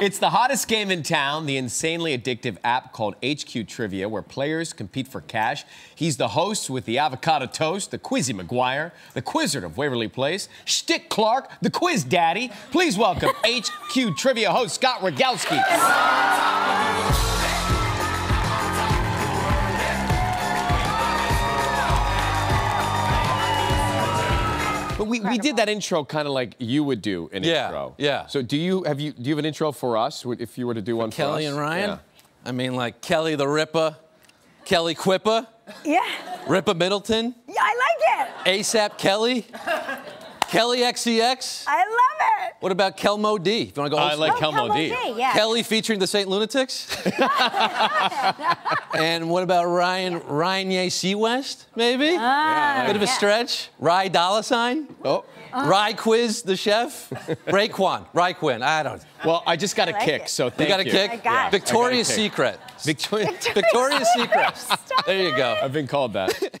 It's the hottest game in town, the insanely addictive app called HQ Trivia, where players compete for cash. He's the host with the avocado toast, the Quizzy McGuire, the Quizzard of Waverly Place, Stick Clark, the Quiz Daddy. Please welcome HQ Trivia host Scott Rogowsky. But we, we did that intro kind of like you would do an Yeah, intro. yeah. So do you have you do you have an intro for us if you were to do one Kelly for us? and Ryan? Yeah. I mean, like Kelly the Ripper, Kelly Quipper, Yeah. Ripper Middleton, Yeah, I like it. ASAP Kelly, Kelly XCX. I love it. What about Kelmo D? If you want to go I like school. Kelmo Kelmo D. D, yeah. Kelly featuring the St. Lunatics. and what about Ryan Ryan Ye Seawest? Maybe. Ah, Bit of a yeah. stretch. Rye Dollar Sign. Oh. Rye Quiz the chef. Raekwon. Raekwon. I don't. Well, I just got a I like kick, it. so thank You thank got a kick? I got. Victoria's I got a kick. Secret. Victoria. Victoria's Secret. There you go. I've been called that.